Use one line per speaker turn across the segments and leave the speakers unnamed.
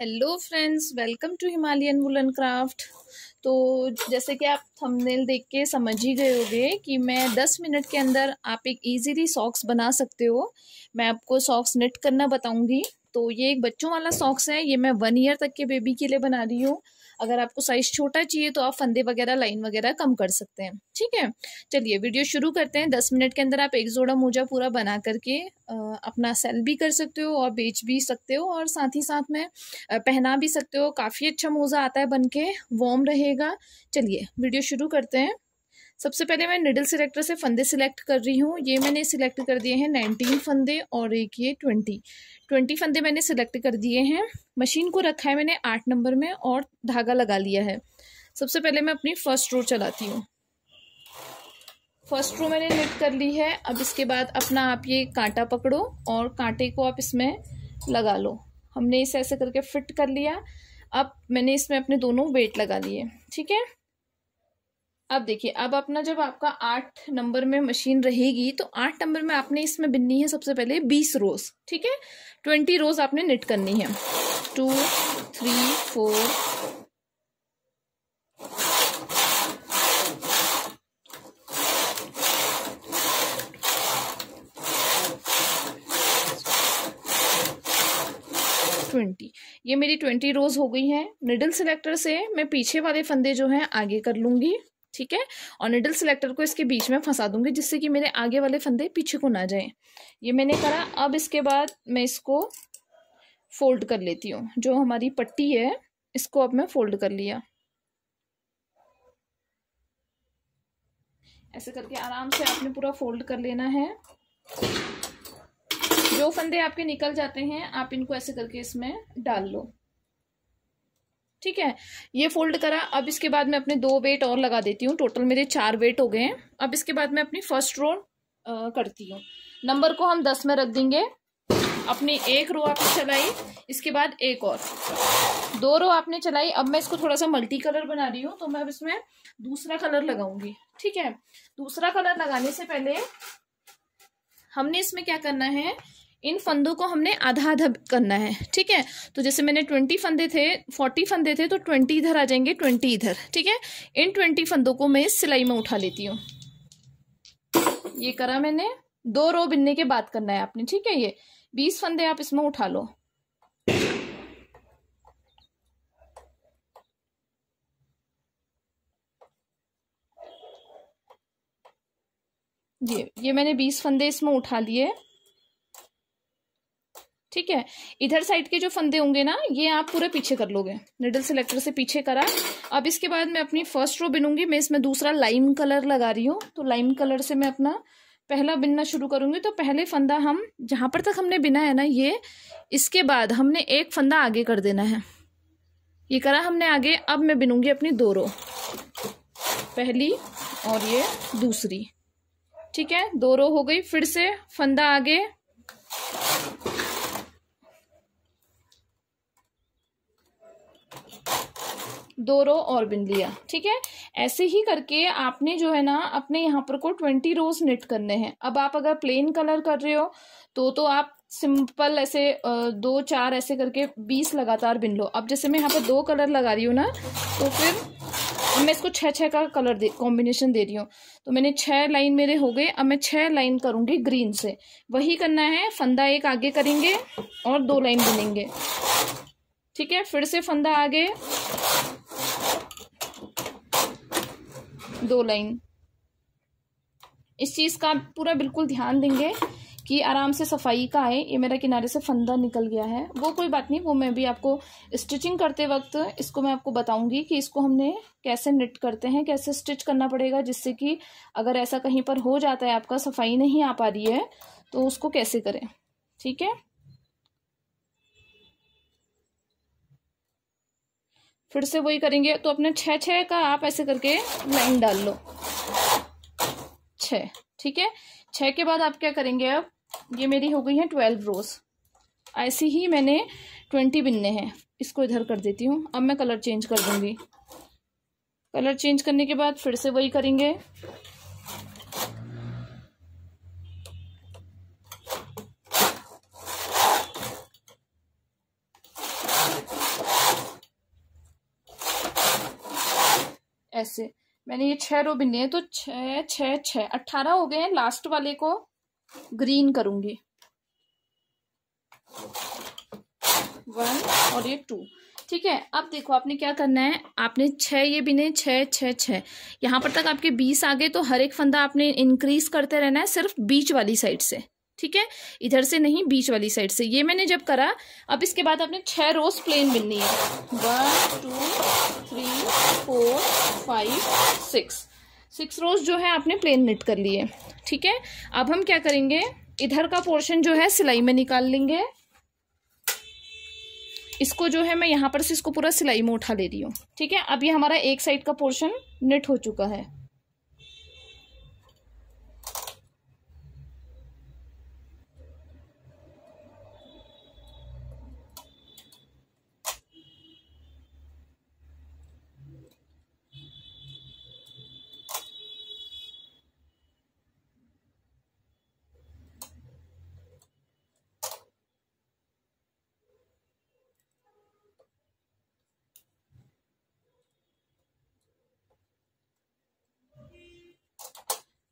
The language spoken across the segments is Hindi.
Hello friends welcome to Himalayan woollen craft तो जैसे कि आप थंबनेल देख के समझ ही गए होंगे कि मैं 10 मिनट के अंदर आप एक इजीली सॉक्स बना सकते हो। मैं आपको सॉक्स निट करना बताऊँगी। तो ये एक बच्चों वाला सॉक्स है। ये मैं वन ईयर तक के बेबी के लिए बना रही हूँ। अगर आपको साइज़ छोटा चाहिए तो आप फंदे वगैरह लाइन वगैरह कम कर सकते हैं। ठीक है? चलिए वीडियो शुरू करते हैं। दस मिनट के अंदर आप एक जोड़ा मोजा पूरा बना करके अपना सेल भी कर सकते हो और बेच भी सकते हो और साथ ही साथ में पहना भी सकते हो। काफ़ी अच्छा मोजा आता है बन के वॉर्म रहेगा। चलिए वीडियो शुरू करते हैं। सबसे पहले मैं निडल सिलेक्टर से फंदे सिलेक्ट कर रही हूँ। ये मैंने सिलेक्ट कर दिए हैं नाइनटीन फंदे और एक ये ट्वेंटी ट्वेंटी फंदे मैंने सिलेक्ट कर दिए हैं। मशीन को रखा है मैंने आठ नंबर में और धागा लगा लिया है। सबसे पहले मैं अपनी फ़र्स्ट रो चलाती हूँ। फ़र्स्ट रो मैंने निट कर ली है। अब इसके बाद अपना आप ये कांटा पकड़ो और कांटे को आप इसमें लगा लो। हमने इसे ऐसे करके फिट कर लिया। अब मैंने इसमें अपने दोनों वेट लगा लिए। ठीक है? अब देखिए, अब अपना जब आपका आठ नंबर में मशीन रहेगी तो आठ नंबर में आपने इसमें बिननी है सबसे पहले बीस रोज, ठीक है? ट्वेंटी रोज आपने निट करनी है। Two, three, four, twenty. ये मेरी ट्वेंटी रोज हो गई है। निडल सिलेक्टर से मैं पीछे वाले फंदे जो हैं आगे कर लूँगी। ठीक है? और निडल सिलेक्टर को इसके बीच में फंसा दूँगी जिससे कि मेरे आगे वाले फंदे पीछे को ना जाएँ। ये मैंने करा। अब इसके बाद मैं इसको फोल्ड कर लेती हूँ। जो हमारी पट्टी है, इसको अब मैं फोल्ड कर लिया। ऐसे करके आराम से आपने पूरा फोल्ड कर लेना है। जो फंदे आपके निकल जाते हैं, आप इनको ऐसे करके इसमें डाल लो। ठीक है? ये फोल्ड करा। अब इसके बाद मैं अपने दो वेट और लगा देती हूँ। टोटल मेरे चार वेट हो गए हैं। अब इसके बाद मैं अपनी फ़र्स्ट रो करती हूँ। नंबर को हम दस में रख देंगे। अपनी एक रो आपने चलाई, इसके बाद एक और। दो रो आपने चलाई। अब मैं इसको थोड़ा सा मल्टी कलर बना रही हूँ तो मैं अब इसमें दूसरा कलर लगाऊँगी। ठीक है? दूसरा कलर लगाने से पहले हमने इसमें क्या करना है? इन फंदों को हमने आधा आधा करना है, ठीक है? तो जैसे मैंने ट्वेंटी फंदे थे, फोर्टी फंदे थे तो ट्वेंटी इधर आ जाएँगे, ट्वेंटी इधर, ठीक है? इन ट्वेंटी फंदों को मैं सिलाई में उठा लेती हूँ। ये करा मैंने। दो रो बिनने के बाद करना है आपने, ठीक है ये? बीस फंदे आप इसमें उठा लो। ये ये मैंने बीस फंदे इसमें उठा लिए। ठीक है? इधर साइड के जो फंदे होंगे ना, ये आप पूरे पीछे कर लोगे। निडल सिलेक्टर से पीछे करा। अब इसके बाद मैं अपनी फ़र्स्ट रो बिनूँगी। मैं इसमें दूसरा लाइम कलर लगा रही हूँ। तो लाइम कलर से मैं अपना पहला बिनना शुरू करूँगी। तो पहले फंदा हम, जहाँ पर तक हमने बिना है ना, ये, इसके बाद हमने एक फंदा आगे कर देना है। ये करा हमने आगे। अब मैं बिनूँगी अपनी दो रो पहली और ये दूसरी। ठीक है? दो रो हो गई। फिर से फंदा आगे। दो रो और बिन लिया ठीक है? ऐसे ही करके आपने जो है ना, अपने यहाँ पर को ट्वेंटी रोज निट करने हैं। अब आप अगर प्लेन कलर कर रहे हो तो तो आप सिंपल ऐसे दो, चार ऐसे करके बीस लगातार बिन लो। अब जैसे मैं यहाँ पर दो कलर लगा रही हूँ ना तो फिर अब मैं इसको छः छः का कलर दे कॉम्बिनेशन दे रही हूँ। तो मैंने छः लाइन मेरे हो गए, अब मैं छः लाइन करूँगी ग्रीन से। वही करना है, फंदा एक आगे करेंगे और दो लाइन बिनेंगे। ठीक है? फिर से फंदा आगे। दो लाइन। इस चीज़ का पूरा बिल्कुल ध्यान देंगे कि आराम से सफ़ाई का आए ये मेरा किनारे से फंदा निकल गया है। वो कोई बात नहीं, वो मैं भी आपको स्टिचिंग करते वक्त इसको मैं आपको बताऊँगी कि इसको हमने कैसे निट करते हैं, कैसे स्टिच करना पड़ेगा जिससे कि अगर ऐसा कहीं पर हो जाता है, आपका सफ़ाई नहीं आ पा रही है तो उसको कैसे करें। ठीक है? फिर से वही करेंगे। तो अपने छः छः का आप ऐसे करके लाइन डाल लो। छ ठीक है? छः के बाद आप क्या करेंगे अब? ये मेरी हो गई है ट्वेल्व रोज ऐसी ही मैंने ट्वेंटी बिनने हैं। इसको इधर कर देती हूँ। अब मैं कलर चेंज कर दूँगी। कलर चेंज करने के बाद फिर से वही करेंगे। ऐसे। मैंने ये छह रो बिनने हैं तो छः छः छः अट्ठारह हो गए हैं लास्ट वाले को ग्रीन करूँगी। वन और ये टू ठीक है, अब देखो आपने क्या करना है? आपने छः ये बिने छः छः छः यहाँ पर तक आपके बीस आ गए तो हर एक फंदा आपने इंक्रीज करते रहना है, सिर्फ़ बीच वाली साइड से। ठीक है? इधर से नहीं, बीच वाली साइड से। ये मैंने जब करा, अब इसके बाद आपने छह रोज प्लेन मिलनी है। One two three four five six six rows जो है, आपने प्लेन निट कर लिए। ठीक है? अब हम क्या करेंगे? इधर का पोर्शन जो है, सिलाई में निकाल लेंगे। इसको जो है, मैं यहाँ पर से इसको पूरा सिलाई में उठा ले रही हूँ। ठीक है? अब ये हमारा एक साइड का पोर्शन निट हो चुका है।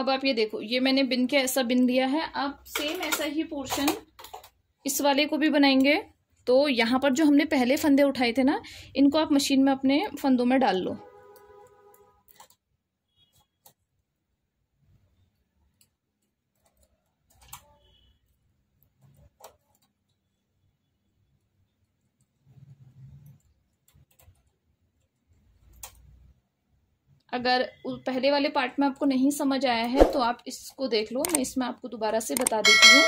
अब आप ये देखो, ये मैंने बिन के ऐसा बिन दिया है। अब सेम ऐसा ही पोर्शन इस वाले को भी बनाएँगे। तो यहाँ पर जो हमने पहले फंदे उठाए थे ना, इनको आप मशीन में अपने फंदों में डाल लो। अगर पहले वाले पार्ट में आपको नहीं समझ आया है तो आप इसको देख लो। मैं इसमें आपको दोबारा से बता देती हूँ।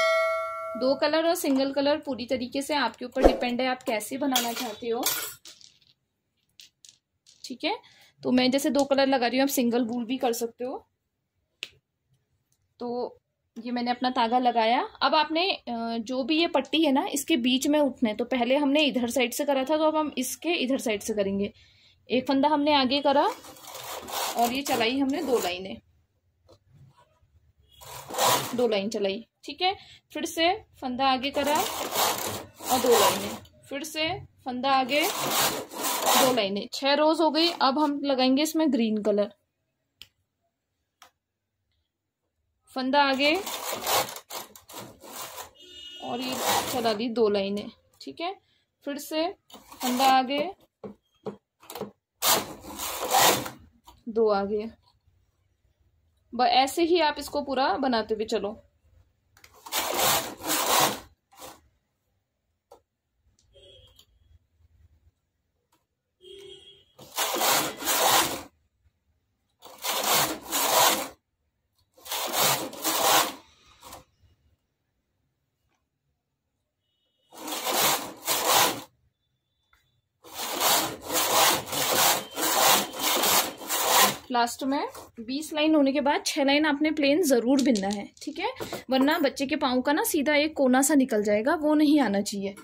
दो कलर और सिंगल कलर पूरी तरीके से आपके ऊपर डिपेंड है, आप कैसे बनाना चाहते हो। ठीक है? तो मैं जैसे दो कलर लगा रही हूँ, आप सिंगल बूल भी कर सकते हो। तो ये मैंने अपना तागा लगाया। अब आपने जो भी ये पट्टी है ना, इसके बीच में उठना है। तो पहले हमने इधर साइड से करा था तो अब हम इसके इधर साइड से करेंगे। एक फंदा हमने आगे करा और ये चलाई हमने दो लाइनें। दो लाइन चलाई, ठीक है? फिर से फंदा आगे करा और दो लाइनें। फिर से फंदा आगे, दो लाइनें। छह रोज हो गई, अब हम लगाएँगे इसमें ग्रीन कलर। फंदा आगे और ये चला दी दो लाइनें, ठीक है? फिर से फंदा आगे दो आ गया ऐसे ही आप इसको पूरा बनाते हुए चलो। लास्ट में बीस लाइन होने के बाद छह लाइन आपने प्लेन ज़रूर बिनना है ठीक है? वरना बच्चे के पाँव का ना सीधा एक कोना सा निकल जाएगा वो नहीं आना चाहिए।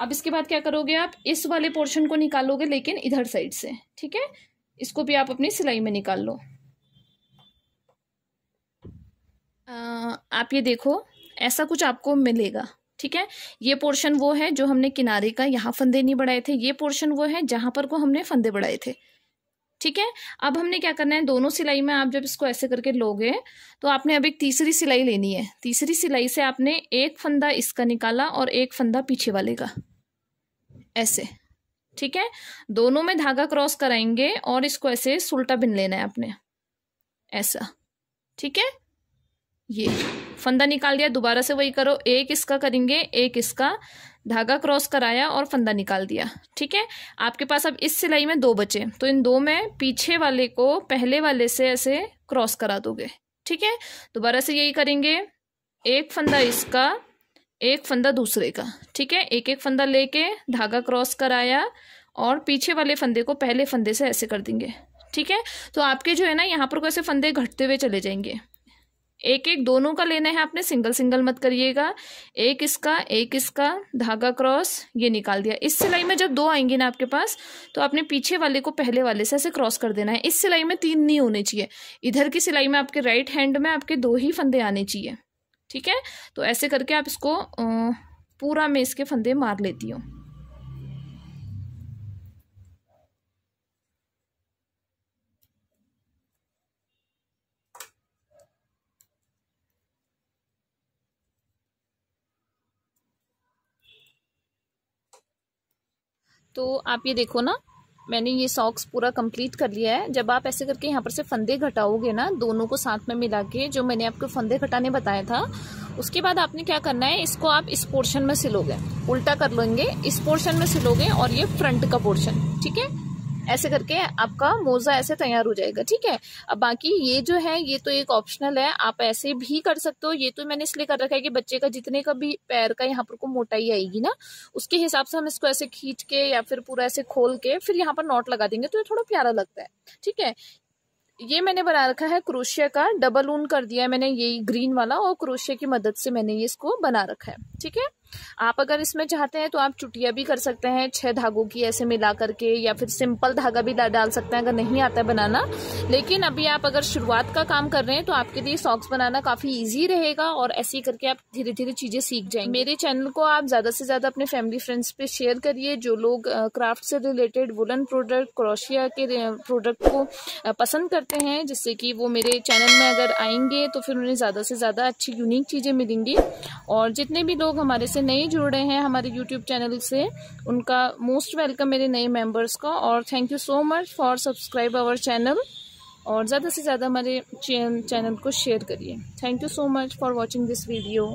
अब इसके बाद क्या करोगे आप? इस वाले पोर्शन को निकालोगे लेकिन इधर साइड से ठीक है? इसको भी आप अपनी सिलाई में निकाल लो। आ, आप ये देखो ऐसा कुछ आपको मिलेगा ठीक है? ये पोर्शन वो है जो हमने किनारे का यहाँ फंदे नहीं बढ़ाए थे ये पोर्शन वो है जहाँ पर को हमने फंदे बढ़ाए थे। ठीक है? अब हमने क्या करना है? दोनों सिलाई में आप जब इसको ऐसे करके लोगे तो आपने अब एक तीसरी सिलाई लेनी है। तीसरी सिलाई से आपने एक फंदा इसका निकाला और एक फंदा पीछे वाले का। ऐसे, ठीक है? दोनों में धागा क्रॉस कराएँगे और इसको ऐसे सुलटा बिन लेना है आपने। ऐसा, ठीक है? ये, फंदा निकाल दिया, दोबारा से वही करो। एक इसका करेंगे, एक इसका धागा क्रॉस कराया और फंदा निकाल दिया। ठीक है? आपके पास अब इस सिलाई में दो बचे। तो इन दो में पीछे वाले को पहले वाले से ऐसे क्रॉस करा दोगे। ठीक है? दोबारा से यही करेंगे। एक फंदा इसका, एक फंदा दूसरे का। ठीक है? एक एक फंदा लेके धागा क्रॉस कराया और पीछे वाले फंदे को पहले फंदे से ऐसे कर देंगे। ठीक है? तो आपके जो है ना, यहाँ पर कैसे फंदे घटते हुए चले जाएँगे। एक एक दोनों का लेना है आपने सिंगल सिंगल मत करिएगा। एक इसका एक इसका, धागा क्रॉस, ये निकाल दिया। इस सिलाई में जब दो आएँगे ना आपके पास तो आपने पीछे वाले को पहले वाले से ऐसे क्रॉस कर देना है। इस सिलाई में तीन नहीं होने चाहिए। इधर की सिलाई में आपके राइट हैंड में आपके दो ही फंदे आने चाहिए। ठीक है? तो ऐसे करके आप इसको पूरा मैं इसके फंदे मार लेती हूँ। तो आप ये देखो ना, मैंने ये सॉक्स पूरा कंप्लीट कर लिया है। जब आप ऐसे करके यहाँ पर से फंदे घटाओगे ना, दोनों को साथ में मिला के, जो मैंने आपको फंदे घटाने बताया था, उसके बाद आपने क्या करना है, इसको आप इस पोर्शन में सिलोगे। उल्टा कर लोगे, इस पोर्शन में सिलोगे और ये फ्रंट का पोर्शन ठीक है? ऐसे करके आपका मोजा ऐसे तैयार हो जाएगा, ठीक है? अब बाकी ये जो है, ये तो एक ऑप्शनल है, आप ऐसे भी कर सकते हो। ये तो मैंने इसलिए कर रखा है कि बच्चे का जितने का भी पैर का यहाँ पर को मोटाई आएगी ना, उसके हिसाब से हम इसको ऐसे खींच के या फिर पूरा ऐसे खोल के फिर यहाँ पर नोट लगा देंगे तो ये थोड़ा प्यारा लगता है, ठीक है? ये मैंने बना रखा है क्रोशिया का डबल ऊन कर दिया है मैंने ये ग्रीन वाला और क्रोशिया की मदद से मैंने ये इसको बना रखा है, ठीक है? आप अगर इसमें चाहते हैं तो आप चुटिया भी कर सकते हैं, छह धागों की ऐसे मिला करके, या फिर सिंपल धागा भी डाल सकते हैं, अगर नहीं आता है बनाना। लेकिन अभी आप अगर शुरुआत का काम कर रहे हैं तो आपके लिए सॉक्स बनाना काफ़ी ईजी रहेगा और ऐसे ही करके आप धीरे धीरे चीज़ें सीख जाएँगे। मेरे चैनल को आप ज़्यादा से ज़्यादा अपने फैमिली फ्रेंड्स पे शेयर करिए, जो लोग क्राफ्ट से रिलेटेड वुलन प्रोडक्ट क्रोशिया के प्रोडक्ट को पसंद करते हैं, जिससे कि वो मेरे चैनल में अगर आएँगे तो फिर उन्हें ज़्यादा से ज़्यादा अच्छी यूनिक चीज़ें मिलेंगी। और जितने भी लोग हमारे से नए जुड़ रहे हैं हमारे यूट्यूब चैनल से, उनका मोस्ट वेलकम मेरे नए मेंबर्स का और thank you so much for subscribe our channel और ज़्यादा से ज़्यादा हमारे चैनल को शेयर करिए। Thank you so much for watching this video